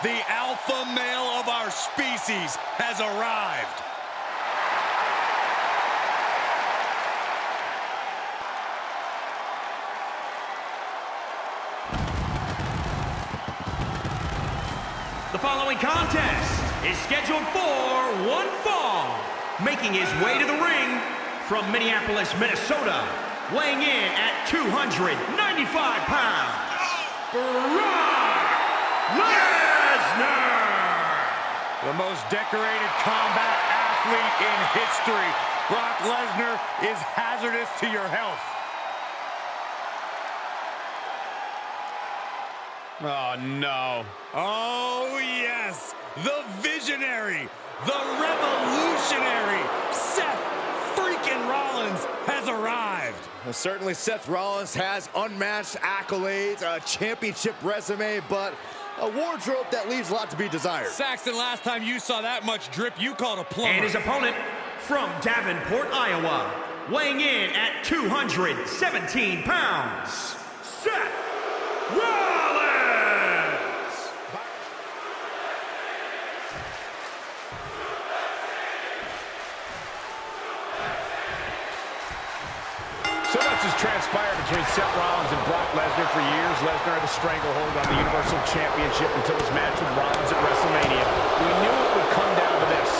The alpha male of our species has arrived. The following contest is scheduled for one fall. Making his way to the ring from Minneapolis, Minnesota, weighing in at 295 pounds, Brock Lesnar! The most decorated combat athlete in history. Brock Lesnar is hazardous to your health. Oh, no. Oh, yes. The visionary, the revolutionary, Seth freaking Rollins has arrived. Well, certainly Seth Rollins has unmatched accolades, a championship resume, but a wardrobe that leaves a lot to be desired. Saxton, last time you saw that much drip, you called a plumber. And his opponent from Davenport, Iowa, weighing in at 217 pounds, Seth Rollins! So much has transpired between Seth Rollins and Brock Lesnar for years. Lesnar had a stranglehold on the Universal Championship until his match with Rollins at WrestleMania. We knew it would come down to this,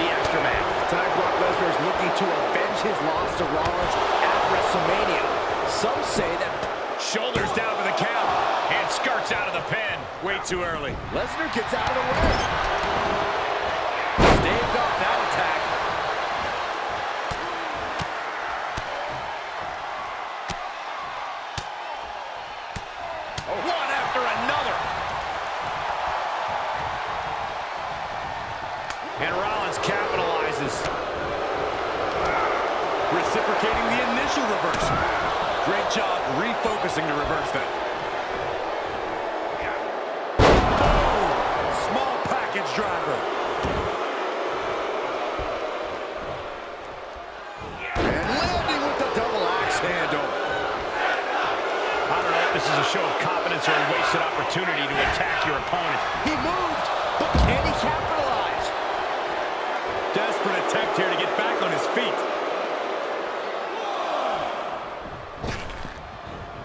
the aftermath. Tonight, Brock Lesnar is looking to avenge his loss to Rollins at WrestleMania. Some say that Shoulders down for the count, and skirts out of the pen. way too early. Lesnar gets out of the way. And Rollins capitalizes. Reciprocating the initial reverse. Great job refocusing to reverse that. Boom! Small package driver. And landing with the double axe handle. I don't know if this is a show of confidence or a wasted opportunity to attack your opponent. He moved, but can he capitalize? Attempt here to get back on his feet.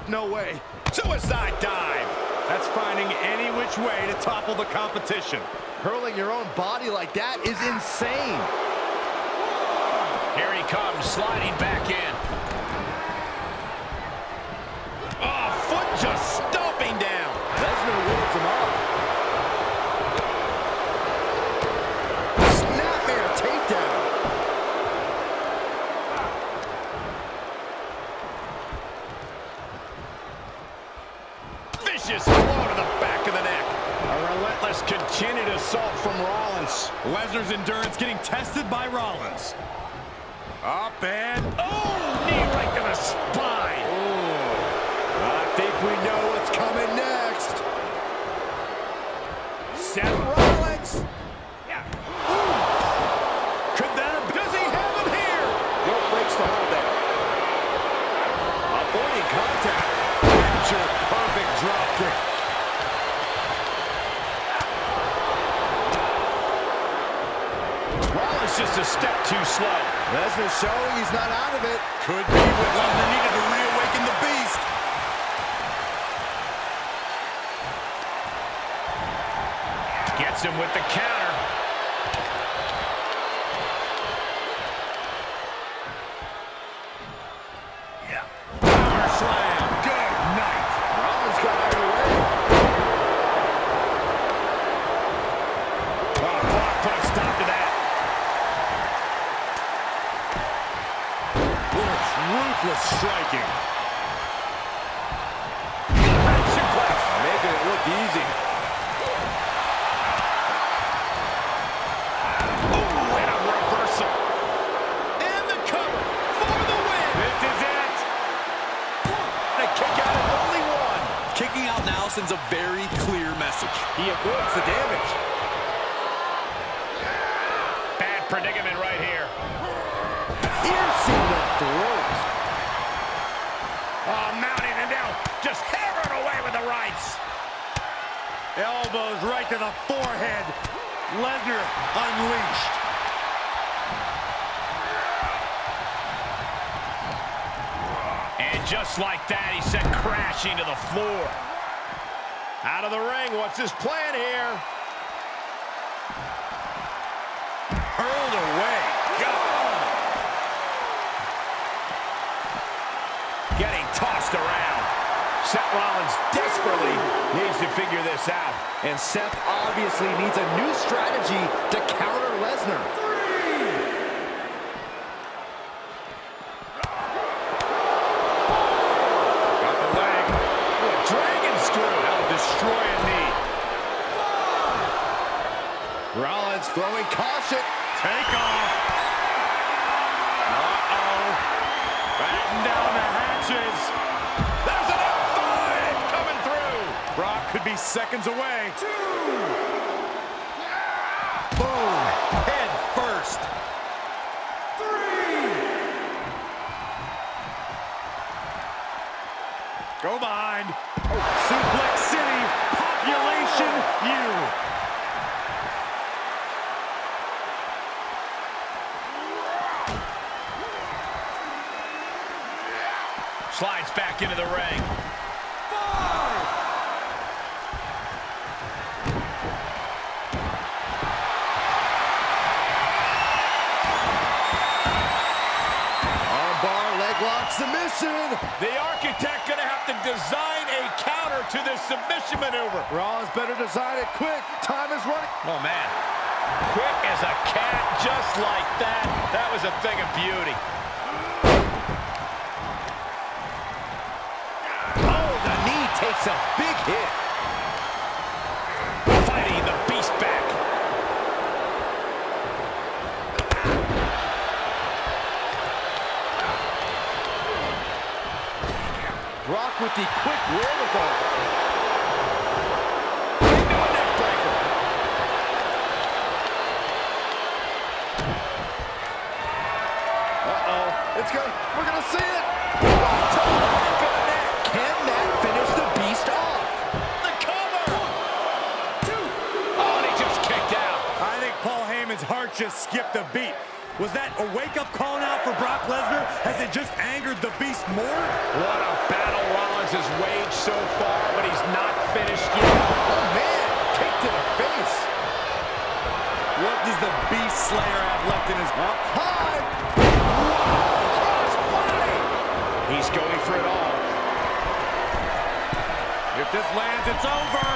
No way. Suicide dive. That's finding any which way to topple the competition. Hurling your own body like that is insane. Here he comes, sliding back in. Lesnar's endurance getting tested by Rollins. Up and... Oh! Knee right to the spine. I think we know what's coming next. Seth Rollins. Could that have... Does he have him here? Rope breaks the hold there. Avoiding contact. Picture perfect drop kick. Rollins just a step too slow. Lesnar showing he's not out of it. Could be what Lesnar needed to reawaken the beast. Gets him with the counter. Look easy. Oh, and a reversal. And the cover for the win. This is it. The kick out of only one. Kicking out now sends a very clear message. He avoids the damage. Bad predicament right here. Piercing the throat. Oh, mounting and now just hammering away with the rights. Elbows right to the forehead. Lesnar unleashed. And just like that, he sent crashing to the floor. Out of the ring, what's his plan here? Hurled away. God. Getting tossed around. Seth Rollins desperately to figure this out. And Seth obviously needs a new strategy to counter Lesnar. Brock could be seconds away. Boom. Head first. Go behind. Suplex City. Population U. Slides back into the ring. Submission maneuver. Rollins better design it quick. Time is running. Oh, man. Quick as a cat, just like that. That was a thing of beauty. Oh, the knee takes a big hit. Fighting the beast back. Brock with the quick wherewithal. It's we're gonna see it. Can that finish the beast off? The cover. Oh, and he just kicked out. I think Paul Heyman's heart just skipped a beat. Was that a wake-up call now for Brock Lesnar? Has it just angered the Beast more? What a battle Rollins has waged so far, but he's not finished yet. Oh, man. Kick to the face. What does the Beast Slayer have left in his... Up high. Wow. Cross body. He's going for it all. If this lands, it's over.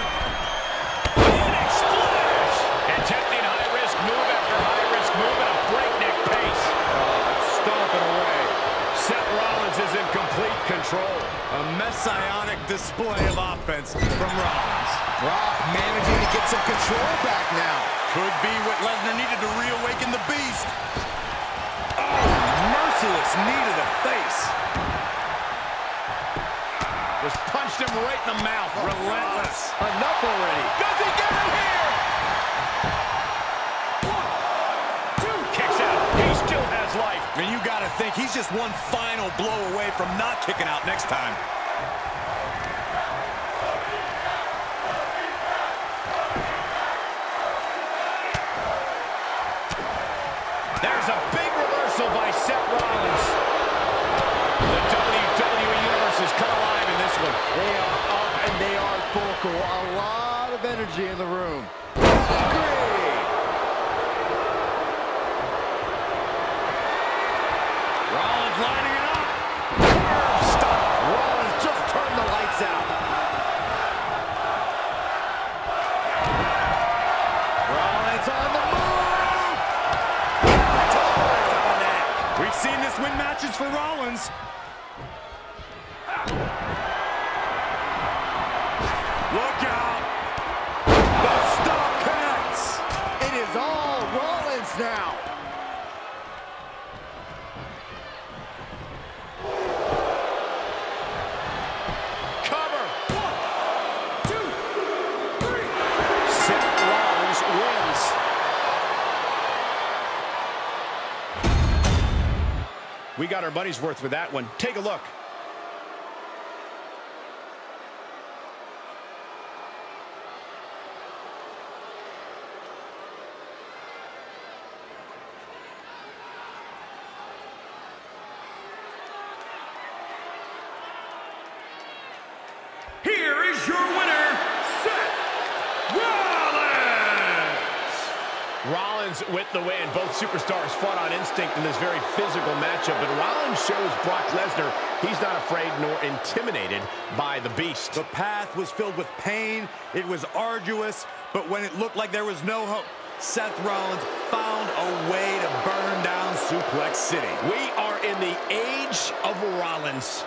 Phoenix splash! Attempting high-risk move after high-risk move at a breakneck pace. Uh, stomping away. Seth Rollins is in complete control. A messianic display of offense from Rollins. Brock managing to get some control back now. Could be what Lesnar needed to reawaken the Beast. Oh, merciless knee to the face. Just him right in the mouth. Relentless. Enough already. Does he get it here? One, two. Kicks out. He still has life. And you got to think he's just one final blow away from not kicking out next time. There's a big reversal by Seth Rollins. The WWE Universe has come alive in this one. They are up and they are. A lot of energy in the room. Rollins lining it up. Stop. Rollins just turned the lights out. Rollins on the move. We've seen this win matches for Rollins. Got our money's worth with that one. Take a look. Rollins with the win. Both superstars fought on instinct in this very physical matchup, but Rollins shows Brock Lesnar he's not afraid nor intimidated by the beast. The path was filled with pain. It was arduous, but when it looked like there was no hope, Seth Rollins found a way to burn down Suplex City. We are in the age of Rollins.